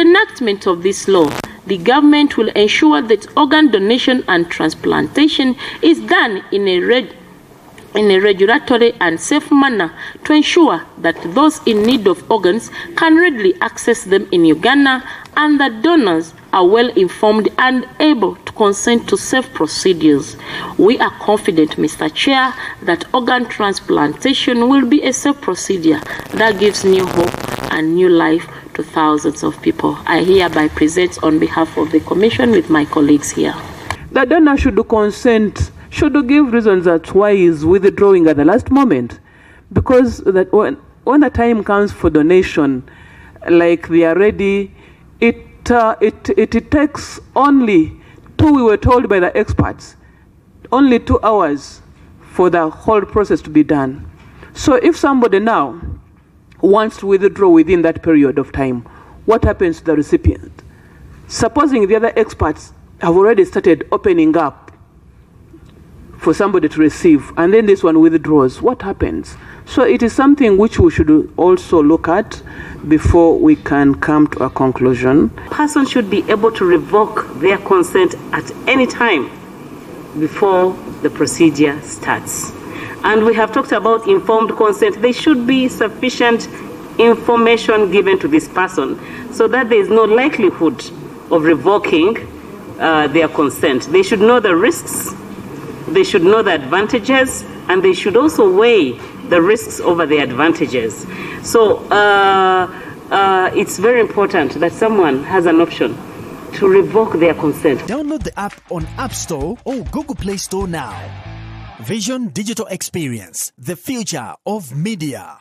enactment of this law, the government will ensure that organ donation and transplantation is done in a reg- in a regulatory and safe manner to ensure that those in need of organs can readily access them in Uganda and that donors are well informed and able to consent to safe procedures. We are confident, Mr. Chair, that organ transplantation will be a safe procedure that gives new hope and new life to thousands of people. I hereby present on behalf of the Commission with my colleagues here. The donor should consent, should give reasons as why is withdrawing at the last moment. Because that when, when the time comes for donation, like they are ready, it, uh, it, it, it takes only two, we were told by the experts, only two hours for the whole process to be done. So if somebody now wants to withdraw within that period of time, what happens to the recipient? Supposing the other experts have already started opening up for somebody to receive, and then this one withdraws, what happens? So it is something which we should also look at before we can come to a conclusion. person should be able to revoke their consent at any time before the procedure starts. And we have talked about informed consent. There should be sufficient information given to this person so that there is no likelihood of revoking uh, their consent. They should know the risks, they should know the advantages, and they should also weigh the risks over the advantages. So uh, uh, it's very important that someone has an option to revoke their consent. Download the app on App Store or Google Play Store now. Vision Digital Experience, the future of media.